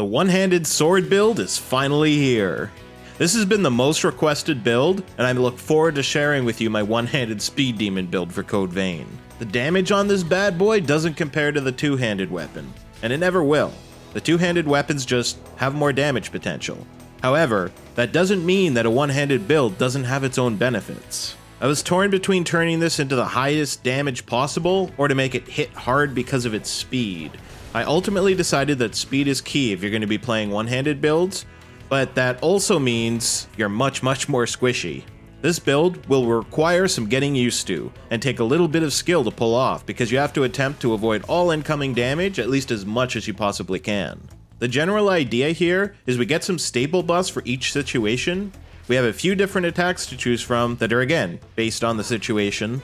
The one-handed sword build is finally here. This has been the most requested build, and I look forward to sharing with you my one-handed speed demon build for Code Vein. The damage on this bad boy doesn't compare to the two-handed weapon, and it never will. The two-handed weapons just have more damage potential. However, that doesn't mean that a one-handed build doesn't have its own benefits. I was torn between turning this into the highest damage possible or to make it hit hard because of its speed. I ultimately decided that speed is key if you're going to be playing one-handed builds, but that also means you're much, much more squishy. This build will require some getting used to, and take a little bit of skill to pull off, because you have to attempt to avoid all incoming damage at least as much as you possibly can. The general idea here is we get some staple buffs for each situation. We have a few different attacks to choose from that are again, based on the situation.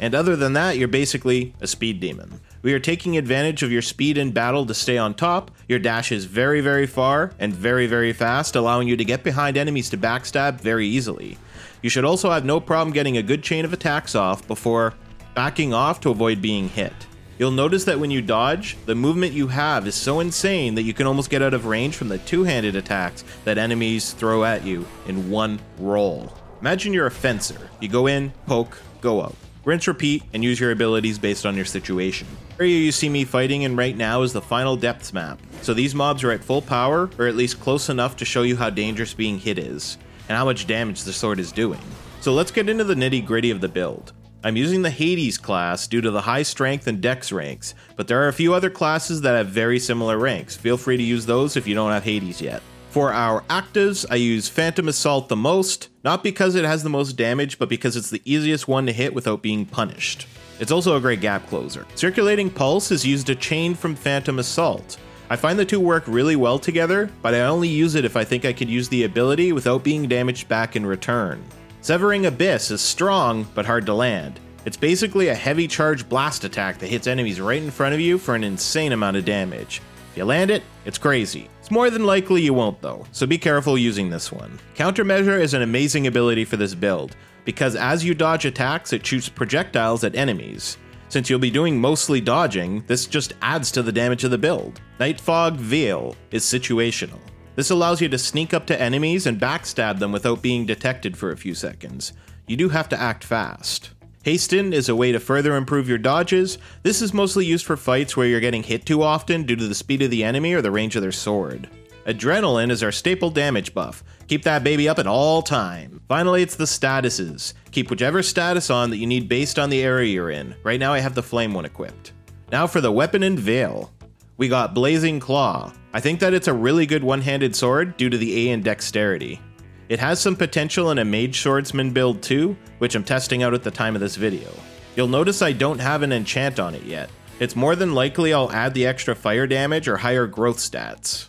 And other than that, you're basically a speed demon. We are taking advantage of your speed in battle to stay on top. Your dash is very, very far and very, very fast, allowing you to get behind enemies to backstab very easily. You should also have no problem getting a good chain of attacks off before backing off to avoid being hit. You'll notice that when you dodge, the movement you have is so insane that you can almost get out of range from the two-handed attacks that enemies throw at you in one roll. Imagine you're a fencer. You go in, poke, go out. Rinse, repeat, and use your abilities based on your situation. The area you see me fighting in right now is the final depths map, so these mobs are at full power, or at least close enough to show you how dangerous being hit is, and how much damage the sword is doing. So let's get into the nitty gritty of the build. I'm using the Hades class due to the high strength and dex ranks, but there are a few other classes that have very similar ranks. Feel free to use those if you don't have Hades yet. For our actives, I use Phantom Assault the most, not because it has the most damage, but because it's the easiest one to hit without being punished. It's also a great gap closer. Circulating Pulse is used to chain from Phantom Assault. I find the two work really well together, but I only use it if I think I could use the ability without being damaged back in return. Severing Abyss is strong, but hard to land. It's basically a heavy charge blast attack that hits enemies right in front of you for an insane amount of damage. If you land it, it's crazy. It's more than likely you won't though, so be careful using this one. Countermeasure is an amazing ability for this build, because as you dodge attacks, it shoots projectiles at enemies. Since you'll be doing mostly dodging, this just adds to the damage of the build. Nightfog Veil is situational. This allows you to sneak up to enemies and backstab them without being detected for a few seconds. You do have to act fast. Hasten is a way to further improve your dodges. This is mostly used for fights where you're getting hit too often due to the speed of the enemy or the range of their sword. Adrenaline is our staple damage buff. Keep that baby up at all time. Finally, it's the statuses. Keep whichever status on that you need based on the area you're in. Right now I have the flame one equipped. Now for the weapon and veil. We got Blazing Claw. I think that it's a really good one-handed sword due to the A in dexterity. It has some potential in a mage swordsman build too, which I'm testing out at the time of this video. You'll notice I don't have an enchant on it yet. It's more than likely I'll add the extra fire damage or higher growth stats.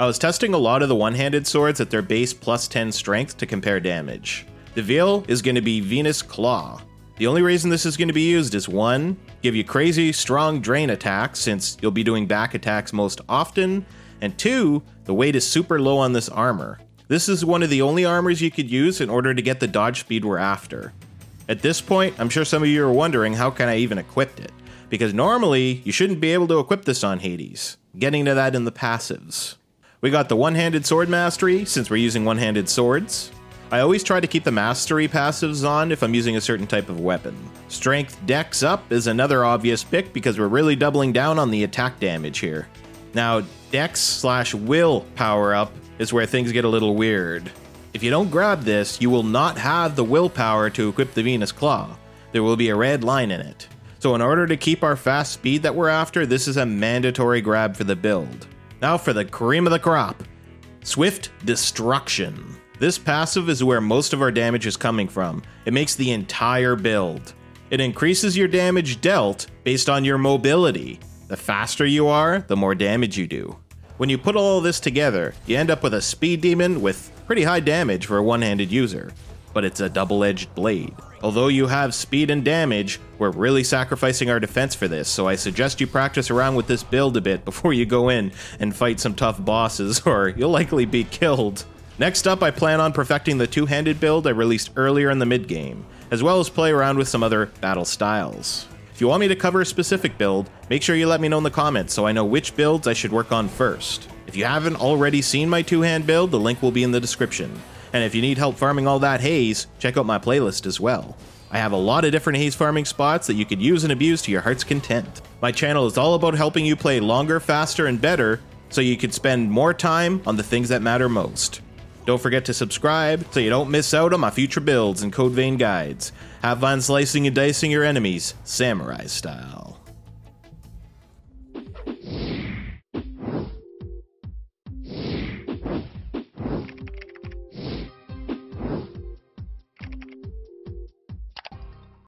I was testing a lot of the one-handed swords at their base plus 10 strength to compare damage. The veil is going to be Venus Claw. The only reason this is going to be used is 1. Give you crazy strong drain attacks since you'll be doing back attacks most often, and 2. The weight is super low on this armor. This is one of the only armors you could use in order to get the dodge speed we're after. At this point, I'm sure some of you are wondering how can I even equip it, because normally you shouldn't be able to equip this on Hades. Getting to that in the passives. We got the one-handed sword mastery, since we're using one-handed swords. I always try to keep the mastery passives on if I'm using a certain type of weapon. Strength dex up is another obvious pick because we're really doubling down on the attack damage here. Now, dex slash will power up is where things get a little weird. If you don't grab this, you will not have the willpower to equip the Venus Claw. There will be a red line in it. So in order to keep our fast speed that we're after, this is a mandatory grab for the build. Now for the cream of the crop. Swift Destruction. This passive is where most of our damage is coming from. It makes the entire build. It increases your damage dealt based on your mobility. The faster you are, the more damage you do. When you put all this together, you end up with a speed demon with pretty high damage for a one-handed user. But it's a double-edged blade. Although you have speed and damage, we're really sacrificing our defense for this, so I suggest you practice around with this build a bit before you go in and fight some tough bosses, or you'll likely be killed. Next up, I plan on perfecting the two-handed build I released earlier in the mid-game, as well as play around with some other battle styles. If you want me to cover a specific build, make sure you let me know in the comments so I know which builds I should work on first. If you haven't already seen my two-hand build, the link will be in the description. And if you need help farming all that haze, check out my playlist as well. I have a lot of different haze farming spots that you could use and abuse to your heart's content. My channel is all about helping you play longer, faster, and better so you can spend more time on the things that matter most. Don't forget to subscribe so you don't miss out on my future builds and Code Vein guides. Have fun slicing and dicing your enemies, samurai style.